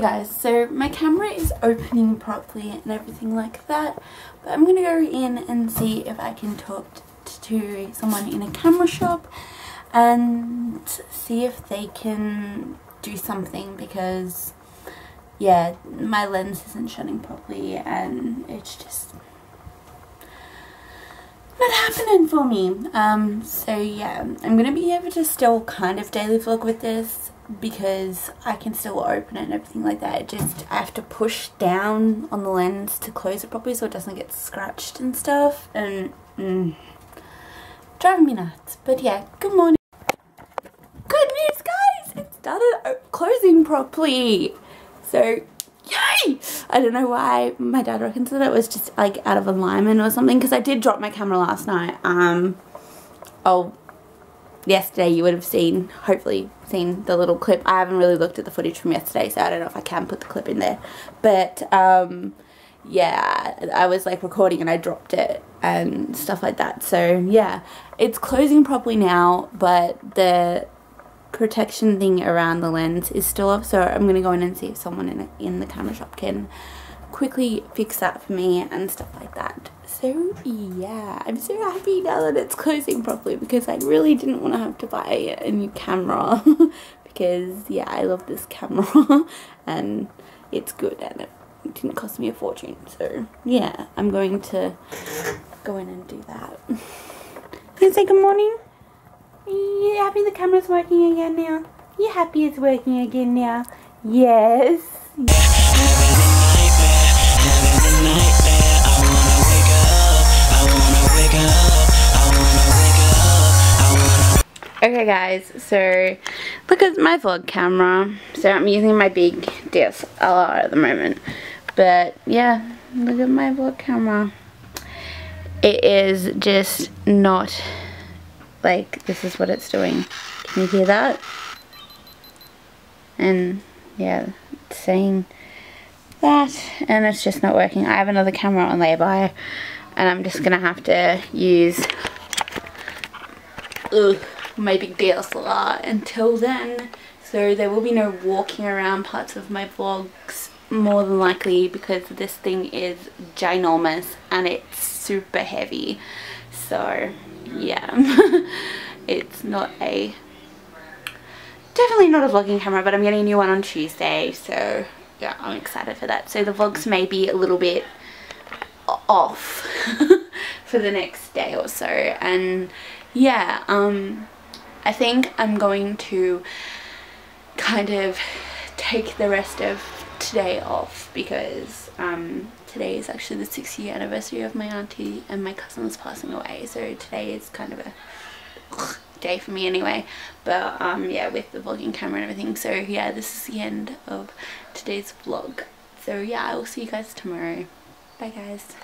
Guys, so my camera is opening properly and everything like that, but I'm going to go in and see if I can talk to someone in a camera shop and see if they can do something because yeah, my lens isn't shutting properly and it's just not happening for me. Um, so yeah, I'm going to be able to still kind of daily vlog with this because I can still open it and everything like that. Just, I have to push down on the lens to close it properly so it doesn't get scratched and stuff. And, mm, driving me nuts. But yeah, good morning. Good news guys! It started closing properly. So, yay! I don't know why my dad reckons that it was just like out of alignment or something because I did drop my camera last night. Um, oh, yesterday you would have seen, hopefully seen the little clip. I haven't really looked at the footage from yesterday so I don't know if I can put the clip in there. But um, yeah, I was like recording and I dropped it and stuff like that. So yeah, it's closing properly now but the protection thing around the lens is still off so I'm going to go in and see if someone in, in the camera shop can quickly fix that for me and stuff like that. So yeah, I'm so happy now that it's closing properly because I really didn't want to have to buy a new camera because yeah, I love this camera and it's good and it didn't cost me a fortune. So yeah, I'm going to go in and do that. Can you say good morning? Happy the camera's working again now? You happy it's working again now? Yes. Okay guys, so look at my vlog camera. So I'm using my big DSLR at the moment. But yeah, look at my vlog camera. It is just not like this is what it's doing. Can you hear that? And yeah, it's saying that and it's just not working. I have another camera on lay-by and I'm just gonna have to use ugh, my big DSLR until then. So there will be no walking around parts of my vlogs more than likely because this thing is ginormous and it's super heavy. So yeah, it's not a, definitely not a vlogging camera but I'm getting a new one on Tuesday so yeah, I'm excited for that. So the vlogs may be a little bit off for the next day or so and yeah um I think I'm going to kind of take the rest of today off because um today is actually the six year anniversary of my auntie and my cousin's passing away. So today is kind of a day for me anyway. But um yeah with the vlogging camera and everything. So yeah this is the end of today's vlog. So yeah I will see you guys tomorrow. Bye guys